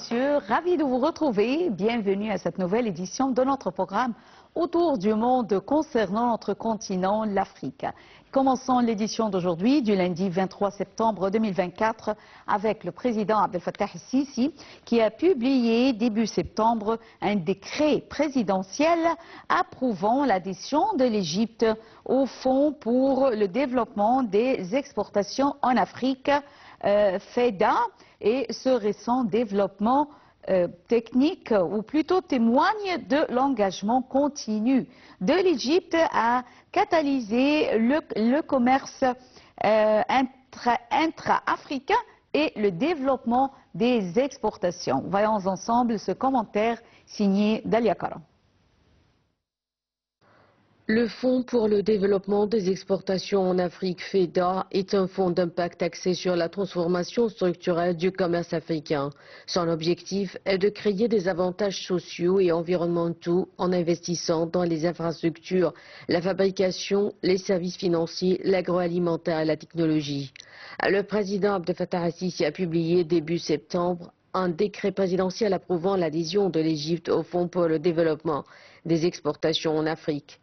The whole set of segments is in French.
messieurs, ravi de vous retrouver. Bienvenue à cette nouvelle édition de notre programme autour du monde concernant notre continent, l'Afrique. Commençons l'édition d'aujourd'hui, du lundi 23 septembre 2024, avec le président Abdel Fattah Sisi, qui a publié début septembre un décret présidentiel approuvant l'adhésion de l'Égypte au Fonds pour le développement des exportations en Afrique, FEDA, et ce récent développement euh, technique, ou plutôt témoigne de l'engagement continu de l'Égypte à catalyser le, commerce euh, intra-africain et le développement des exportations. Voyons ensemble ce commentaire signé Dalia Karam. Le Fonds pour le développement des exportations en Afrique, FEDA, est un fonds d'impact axé sur la transformation structurelle du commerce africain. Son objectif est de créer des avantages sociaux et environnementaux en investissant dans les infrastructures, la fabrication, les services financiers, l'agroalimentaire et la technologie. Le président Abdel Fattah Assisi a publié début septembre un décret présidentiel approuvant l'adhésion de l'Égypte au Fonds pour le développement des exportations en Afrique.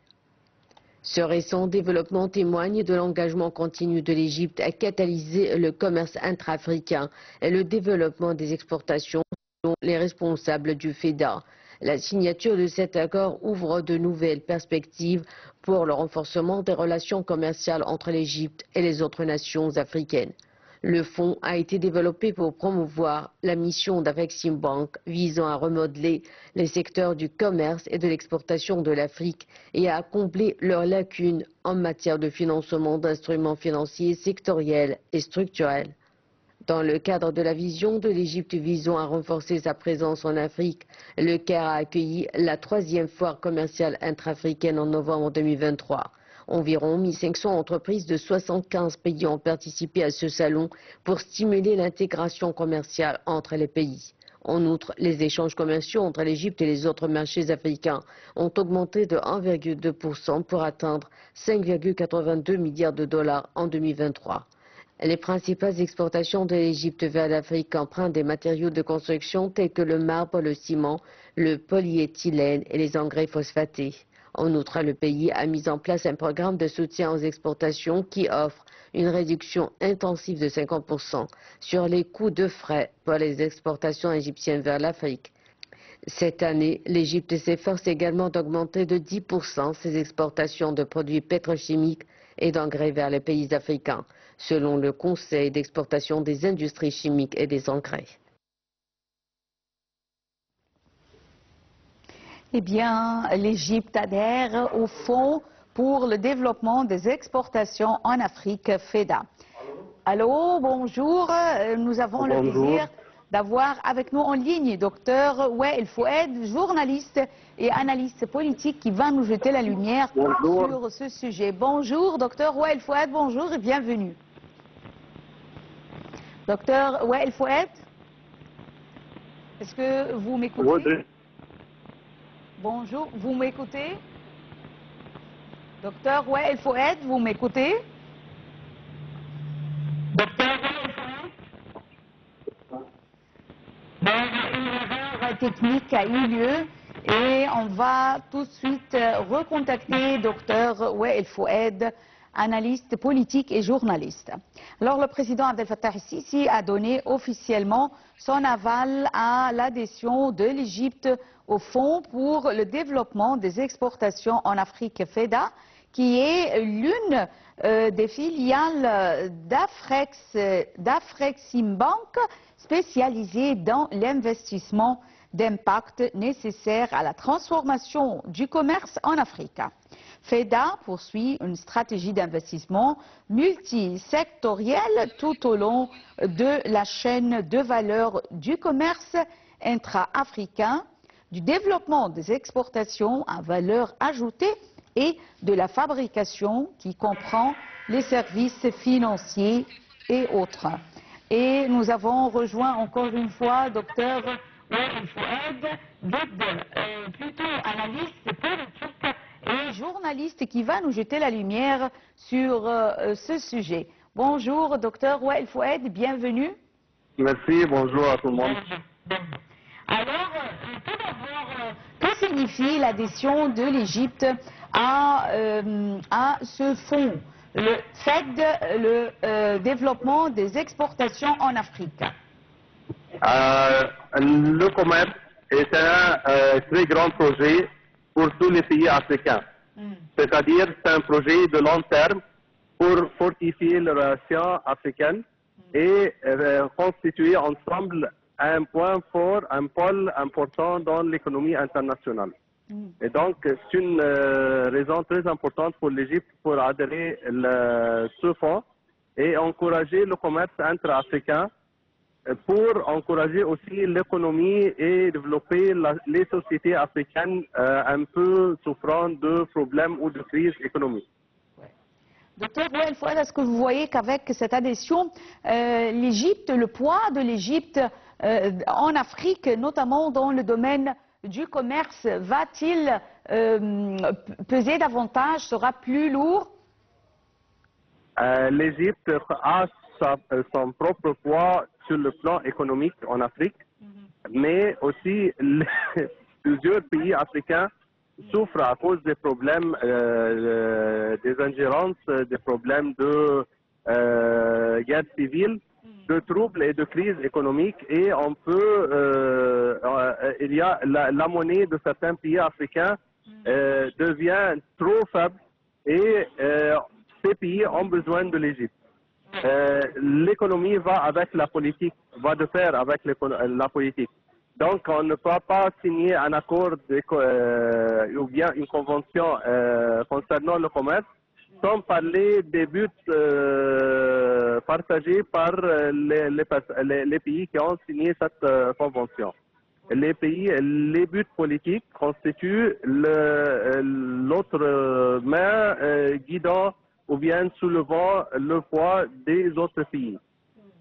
Ce récent développement témoigne de l'engagement continu de l'Égypte à catalyser le commerce intra-africain et le développement des exportations selon les responsables du FEDA. La signature de cet accord ouvre de nouvelles perspectives pour le renforcement des relations commerciales entre l'Égypte et les autres nations africaines. Le fonds a été développé pour promouvoir la mission d'Afrexim Bank visant à remodeler les secteurs du commerce et de l'exportation de l'Afrique et à combler leurs lacunes en matière de financement d'instruments financiers sectoriels et structurels. Dans le cadre de la vision de l'Égypte visant à renforcer sa présence en Afrique, le Caire a accueilli la troisième foire commerciale intra-africaine en novembre 2023. Environ 1500 entreprises de 75 pays ont participé à ce salon pour stimuler l'intégration commerciale entre les pays. En outre, les échanges commerciaux entre l'Égypte et les autres marchés africains ont augmenté de 1,2% pour atteindre 5,82 milliards de dollars en 2023. Les principales exportations de l'Égypte vers l'Afrique empruntent des matériaux de construction tels que le marbre, le ciment, le polyéthylène et les engrais phosphatés. En outre, le pays a mis en place un programme de soutien aux exportations qui offre une réduction intensive de 50% sur les coûts de frais pour les exportations égyptiennes vers l'Afrique. Cette année, l'Égypte s'efforce également d'augmenter de 10% ses exportations de produits pétrochimiques et d'engrais vers les pays africains, selon le Conseil d'exportation des industries chimiques et des engrais. Eh bien, l'Égypte adhère au Fonds pour le développement des exportations en Afrique, FEDA. Allô, bonjour. Nous avons le plaisir d'avoir avec nous en ligne docteur Wael Foued, journaliste et analyste politique qui va nous jeter la lumière sur ce sujet. Bonjour, docteur Wael Foued, bonjour et bienvenue. Docteur Wael Foued, est-ce que vous m'écoutez? Bonjour, vous m'écoutez? Docteur Wael Foued, vous m'écoutez? Docteur Une erreur technique a eu lieu et on va tout de suite recontacter docteur Wael Foued analyste politique et journaliste. Alors le président Abdel Fattah Sisi a donné officiellement son aval à l'adhésion de l'Égypte au Fonds pour le développement des exportations en Afrique FEDA, qui est l'une euh, des filiales d'Afreximbank spécialisée dans l'investissement d'impact nécessaire à la transformation du commerce en Afrique. FEDA poursuit une stratégie d'investissement multisectorielle tout au long de la chaîne de valeur du commerce intra-africain, du développement des exportations à valeur ajoutée et de la fabrication qui comprend les services financiers et autres. Et nous avons rejoint encore une fois docteur Fouad, euh, plutôt analyste et journaliste qui va nous jeter la lumière sur euh, ce sujet. Bonjour, docteur Wael Foued, bienvenue. Merci, bonjour à tout le monde. Alors, tout d'abord, que signifie l'adhésion de l'Égypte à, à ce fonds le FED, le développement des exportations en Afrique? Le commerce est un très grand projet pour tous les pays africains. Hmm. C'est-à-dire, c'est un projet de long terme pour fortifier les relations africaines hmm. et euh, constituer ensemble un point fort, un pôle important dans l'économie internationale. Hmm. Et donc, c'est une euh, raison très importante pour l'Égypte pour adhérer à ce fonds et encourager le commerce intra-africain pour encourager aussi l'économie et développer les sociétés africaines euh, un peu souffrant de problèmes ou de crises économiques. Docteur Fouad, est-ce que vous voyez qu'avec cette adhésion, euh, l'Égypte, le poids de l'Égypte euh, en Afrique, notamment dans le domaine du commerce, va-t-il peser davantage, sera plus lourd? L'Égypte a son propre poids sur le plan économique en Afrique, mhm. mais aussi plusieurs pays africains souffrent à cause des problèmes, euh, euh, des ingérences, des problèmes de euh, guerre civile, mhm. de troubles et de crises économiques. Et on peut, il y a la, monnaie de certains pays africains mhm. devient trop faible et ces pays ont besoin de l'Égypte. Euh, l'économie va avec la politique, va de pair avec la politique. Donc, on ne peut pas signer un accord euh, ou bien une convention euh, concernant le commerce sans parler des buts partagés par les, les, pays qui ont signé cette convention. Les pays, les buts politiques constituent l'autre main guidant ou bien soulevant le poids des autres pays.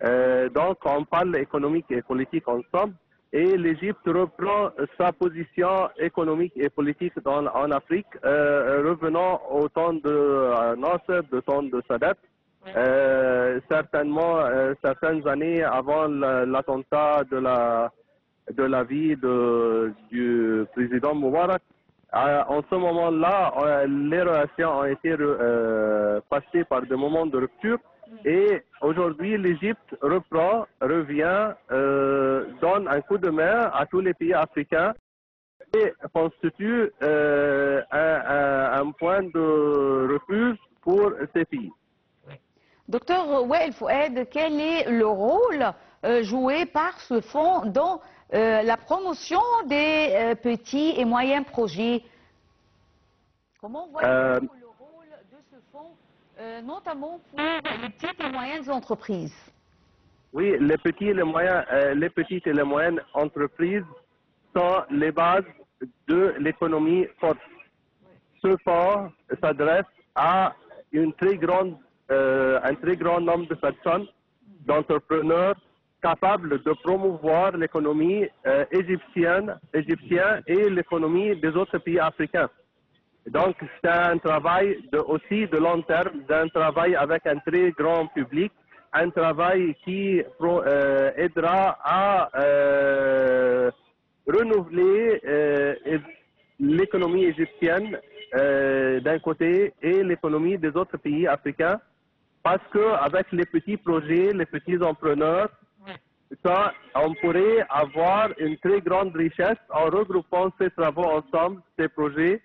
Euh, donc, on parle économique et politique ensemble et l'Égypte reprend sa position économique et politique dans, en Afrique, euh, revenant au temps de euh, Nasser, au temps de Sadat. Euh, certainement, certaines années avant l'attentat de la de la vie de, du président Moubarak, en ce moment-là, euh, les relations ont été euh, passées par des moments de rupture. Et aujourd'hui l'Égypte reprend, revient, donne un coup de main à tous les pays africains. Et constitue un, point de refuge pour ces pays. Docteur Wael Foued, quel est le rôle joué par ce fonds dans euh, la promotion des euh, petits et moyens projets. Comment voyez-vous euh, le rôle de ce fonds, notamment pour les petites et moyennes entreprises? Oui, les, petits et les, moyens, les petites et les moyennes entreprises sont les bases de l'économie forte. Ce fonds s'adresse à une très grande, un très grand nombre de personnes, d'entrepreneurs, capable de promouvoir l'économie euh, égyptienne, et l'économie des autres pays africains. Donc, c'est un travail aussi de long terme, d'un travail avec un très grand public, un travail qui euh, aidera à euh, renouveler l'économie égyptienne d'un côté et l'économie des autres pays africains, parce qu'avec les petits projets, les petits entrepreneurs, on pourrait avoir une très grande richesse en regroupant ces travaux ensemble, ces projets.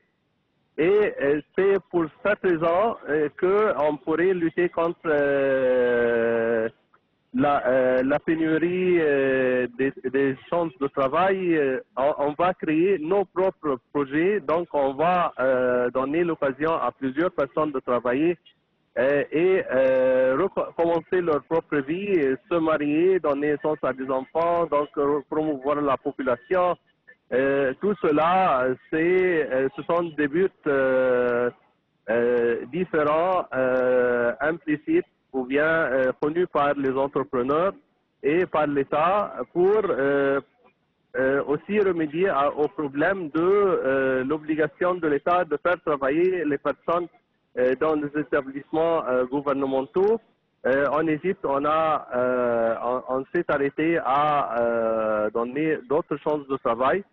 Et euh, c'est pour cette raison euh, qu'on pourrait lutter contre euh, la, pénurie des, chances de travail. On, va créer nos propres projets, donc on va donner l'occasion à plusieurs personnes de travailler et euh, recommencer leur propre vie, se marier, donner naissance à des enfants, donc promouvoir la population. Euh, tout cela, c'est, ce sont des buts différents, implicites ou bien connus par les entrepreneurs et par l'État pour aussi remédier au problème de l'obligation de l'État de faire travailler les personnes euh, dans les établissements euh, gouvernementaux Euh, en Égypte, on, a, euh, on, on s'est arrêté à euh, donner d'autres chances de travail.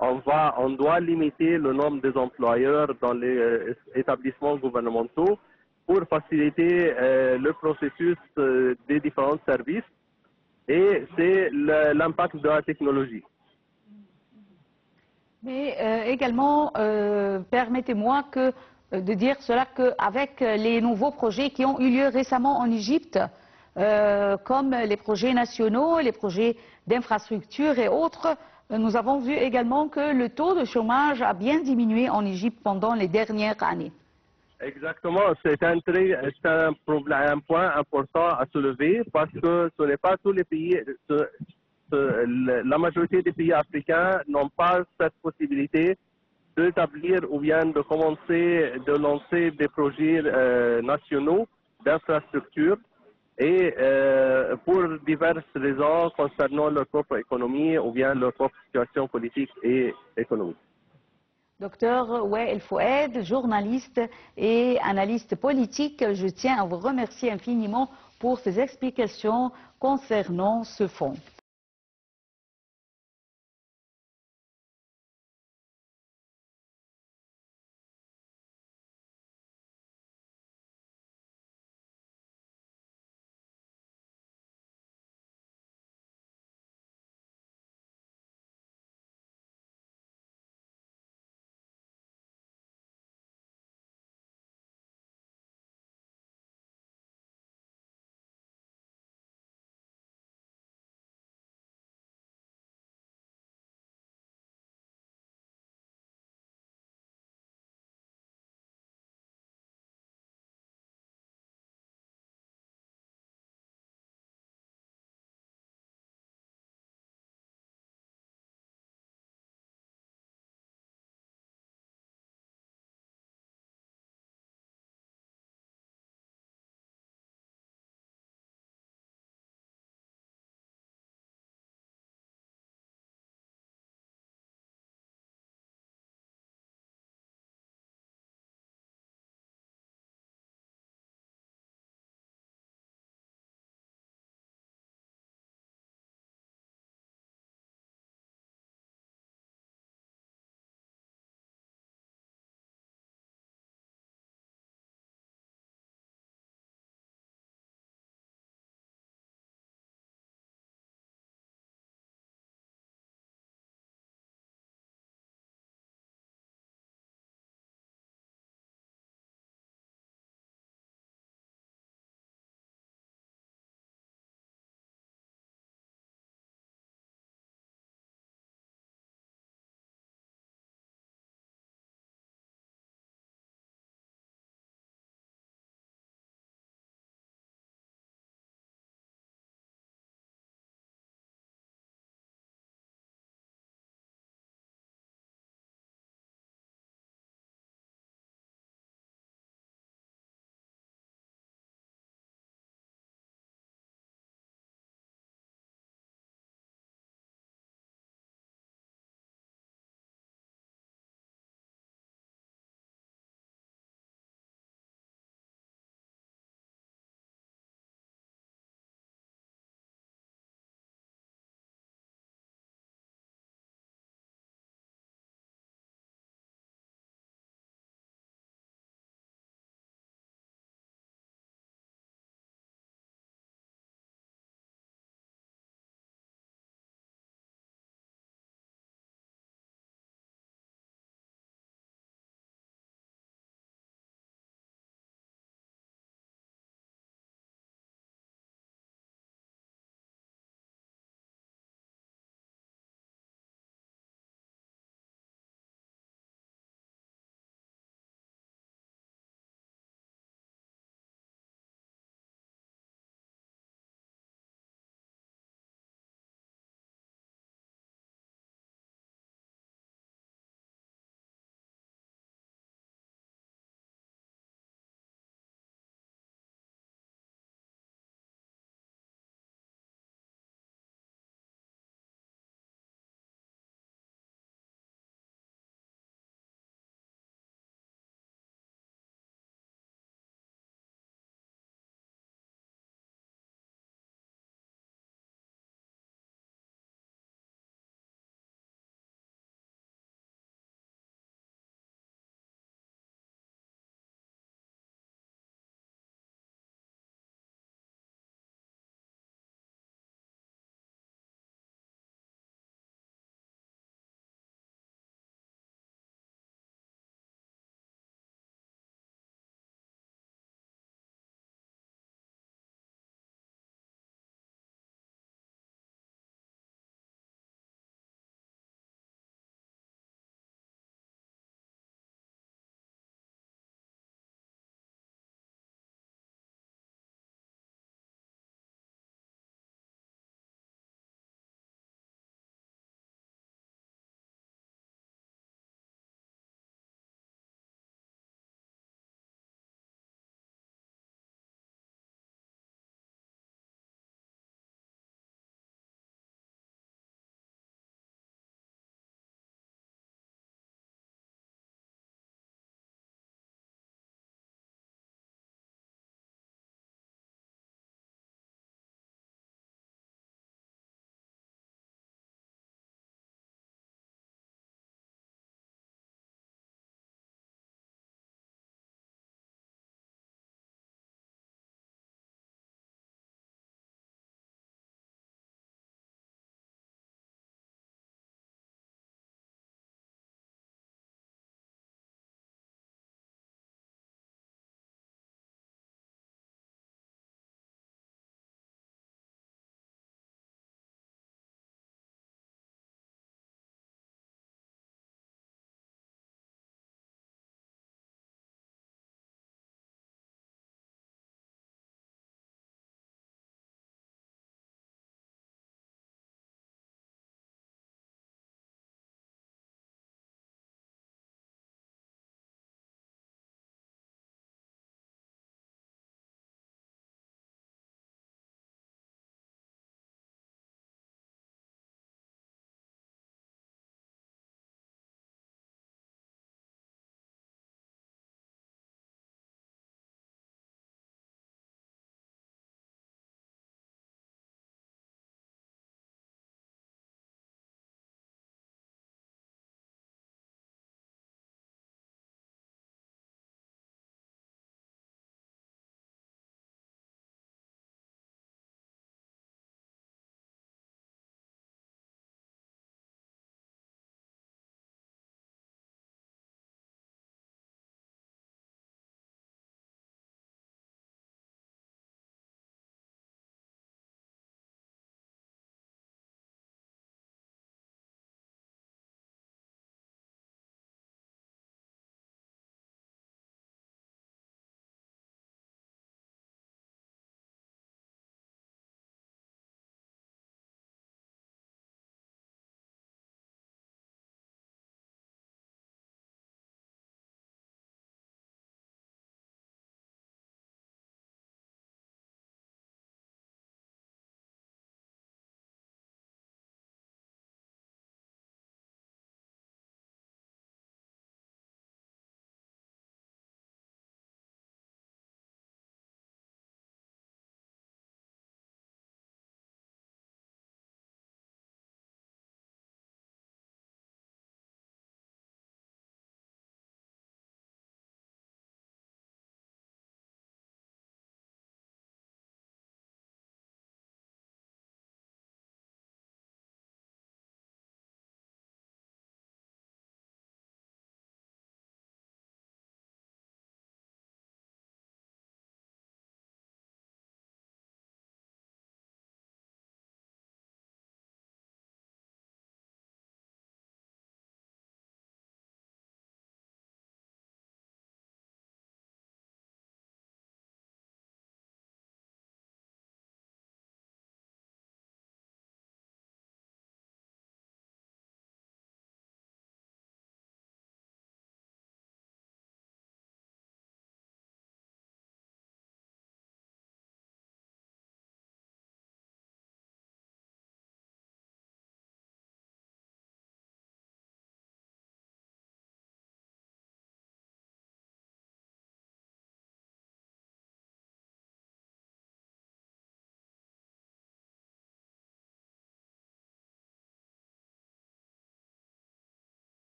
On, va, on doit limiter le nombre des employeurs dans les euh, établissements gouvernementaux pour faciliter euh, le processus euh, des différents services. Et c'est l'impact de la technologie. Mais euh, également, euh, permettez-moi que, euh, de dire cela qu'avec les nouveaux projets qui ont eu lieu récemment en Égypte, euh, comme les projets nationaux, les projets d'infrastructure et autres, euh, nous avons vu également que le taux de chômage a bien diminué en Égypte pendant les dernières années. Exactement, c'est un, point important à soulever parce que ce n'est pas tous les pays, la majorité des pays africains n'ont pas cette possibilité d'établir ou bien de commencer, de lancer des projets euh, nationaux d'infrastructure et euh, pour diverses raisons concernant leur propre économie ou bien leur propre situation politique et économique. Docteur Wael Foued, journaliste et analyste politique, je tiens à vous remercier infiniment pour ces explications concernant ce fonds.